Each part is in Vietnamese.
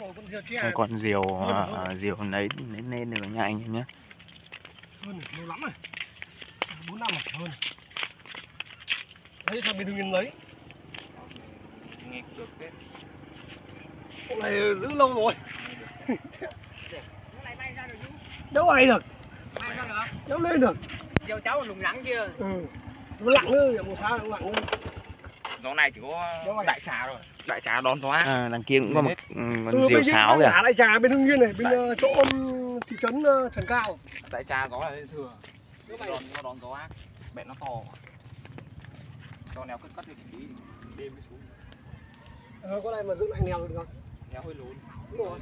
rồi con diều Đây con diều uh, diều lấy lên lên được nha anh em nhé. Hơn lâu lắm rồi. Bốn năm rồi hơn. Đấy sao bên hưng lấy nghe được đấy. Con này giữ lâu rồi. Đâu ai được. Đâu lên được. Diều cháu lùng lắng kia. ừ. Nó lặng nữa một sao nó lặng nữa gió này chỉ có đại trà rồi. Đại trà đón gió à, đằng kia cũng có một ừ, con ừ, diều bên sáo kìa. lại trà bên hưng yên này bên Đấy. ờ, chỗ um, thị trấn ờ, trần cao. Đại trà gió là thừa. Nó đón nó đón gió ác bẹn nó to. Cho neo cất cất đi tí đêm mới xuống. Ờ, con này mà dựng lại nghèo được không? Neo hơi lún. Đúng rồi.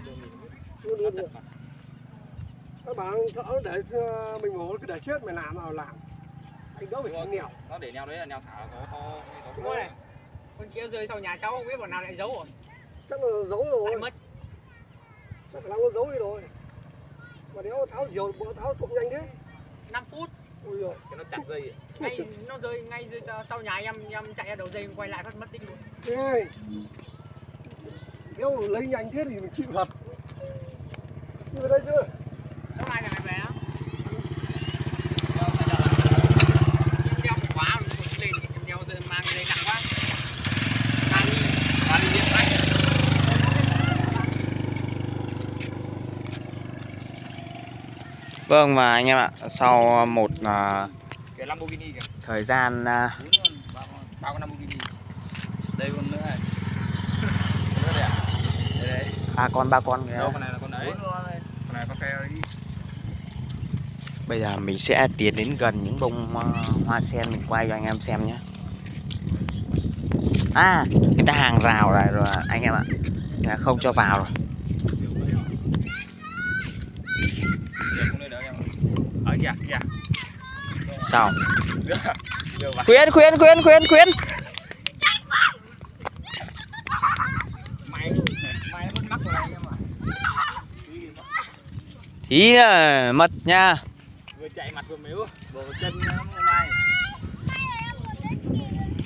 Luôn nó luôn chặt được. mặt. các bạn thợ để ờ, mình ngủ cứ để chết mày làm nào làm. Anh đỡ phải nghèo nó để neo đấy là neo thả là gió to hay gió Đúng to rồi. Con kia rơi sau nhà cháu không biết bọn nào lại giấu rồi. chắc là giấu rồi Lại mất. chắc năng nó giấu đi rồi mà đéo tháo diều bữa tháo trộm nhanh thế 5 phút. ui rồi cái nó chặt dây ấy. Ngay nó rơi ngay dưới sau, sau nhà em em chạy ra đầu dây quay lại phát mất tích luôn. Này đéo lấy nhanh thế thì mình chịu thật đi về đây chưa Nó hai ngày về á. Neo thay ra là Em đeo một quá rồi một lên em đeo rồi mang cái đây nặng quá. Mang đi. ba đi điện tay vâng và anh em ạ sau một à, cái Lamborghini kìa. thời gian à, đây con nữa này. Nữa đây à? Đây đấy. Ba con ba con kìa. đâu con này là con đấy. Con này con Ferrari. Bây giờ mình sẽ tiến đến gần những bông à, hoa sen. Mình quay cho anh em xem nhé. À người ta hàng rào lại rồi anh em ạ. Là không cho vào rồi sao? Khuyên khuyên khuyên khuyên khuyên. Ý là mật nha. Vừa chạy mặt vừa mếu. Bộ chân.